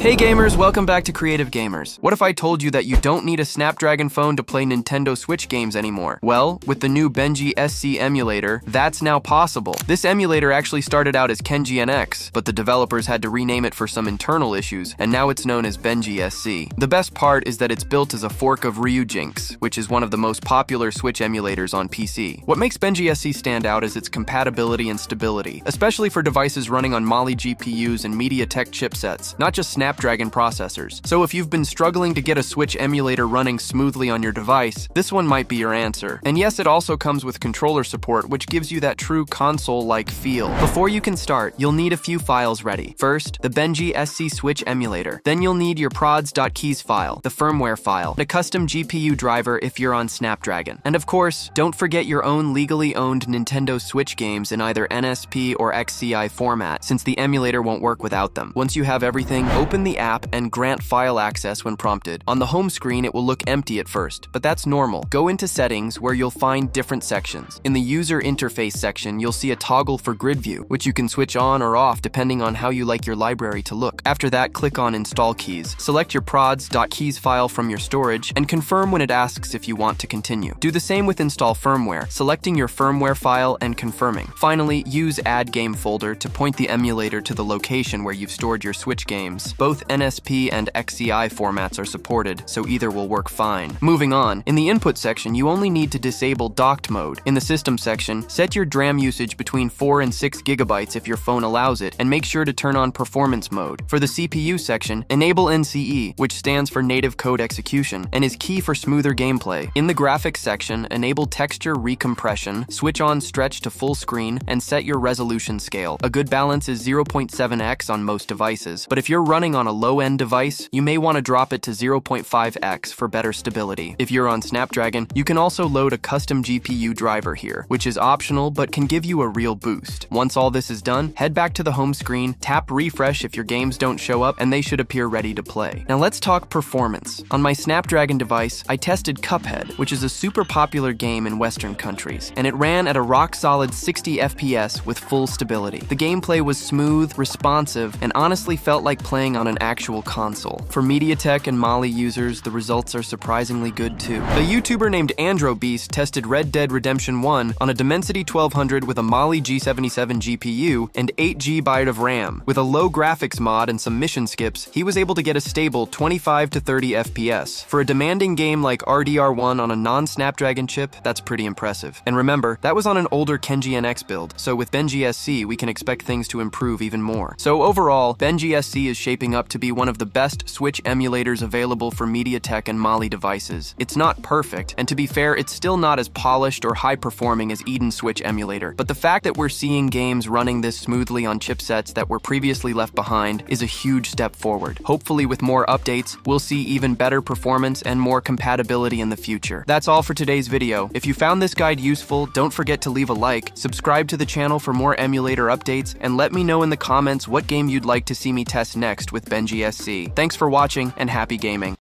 Hey gamers, welcome back to Creative GamerZ. What if I told you that you don't need a Snapdragon phone to play Nintendo Switch games anymore? Well, with the new Benji SC emulator, that's now possible. This emulator actually started out as Kenji NX, but the developers had to rename it for some internal issues, and now it's known as Benji SC. The best part is that it's built as a fork of Ryujinx, which is one of the most popular Switch emulators on PC. What makes Benji SC stand out is its compatibility and stability, especially for devices running on Mali GPUs and MediaTek chipsets, not just Snap Snapdragon processors. So if you've been struggling to get a Switch emulator running smoothly on your device, this one might be your answer. And yes, it also comes with controller support, which gives you that true console-like feel. Before you can start, you'll need a few files ready. First, the Benji SC Switch emulator. Then you'll need your prods.keys file, the firmware file, a custom GPU driver if you're on Snapdragon. And of course, don't forget your own legally owned Nintendo Switch games in either NSP or XCI format, since the emulator won't work without them. Once you have everything, open open the app and grant file access when prompted. On the home screen, it will look empty at first, but that's normal. Go into settings where you'll find different sections. In the user interface section, you'll see a toggle for grid view, which you can switch on or off depending on how you like your library to look. After that, click on install keys. Select your prods.keys file from your storage and confirm when it asks if you want to continue. Do the same with install firmware, selecting your firmware file and confirming. Finally, use add game folder to point the emulator to the location where you've stored your Switch games. Both NSP and XCI formats are supported, so either will work fine. Moving on, in the input section, you only need to disable docked mode. In the system section, set your DRAM usage between 4 and 6 gigabytes if your phone allows it, and make sure to turn on performance mode. For the CPU section, enable NCE, which stands for native code execution, and is key for smoother gameplay. In the graphics section, enable texture recompression, switch on stretch to full screen, and set your resolution scale. A good balance is 0.7x on most devices, but if you're running on on a low-end device, you may want to drop it to 0.5x for better stability. If you're on Snapdragon, you can also load a custom GPU driver here, which is optional but can give you a real boost. Once all this is done, head back to the home screen, tap refresh if your games don't show up, and they should appear ready to play. Now let's talk performance. On my Snapdragon device, I tested Cuphead, which is a super popular game in Western countries, and it ran at a rock-solid 60 FPS with full stability. The gameplay was smooth, responsive, and honestly felt like playing on an actual console. For MediaTek and Mali users, the results are surprisingly good too. A YouTuber named AndroBeast tested Red Dead Redemption 1 on a Dimensity 1200 with a Mali G77 GPU and 8 GB of RAM. With a low graphics mod and some mission skips, he was able to get a stable 25 to 30 FPS. For a demanding game like RDR1 on a non-Snapdragon chip, that's pretty impressive. And remember, that was on an older Kenji NX build, so with Benji SC, we can expect things to improve even more. So overall, Benji SC is shaping up up to be one of the best Switch emulators available for MediaTek and Mali devices. It's not perfect, and to be fair, it's still not as polished or high-performing as Eden Switch emulator, but the fact that we're seeing games running this smoothly on chipsets that were previously left behind is a huge step forward. Hopefully with more updates, we'll see even better performance and more compatibility in the future. That's all for today's video. If you found this guide useful, don't forget to leave a like, subscribe to the channel for more emulator updates, and let me know in the comments what game you'd like to see me test next with Benji SC. Thanks for watching and happy gaming.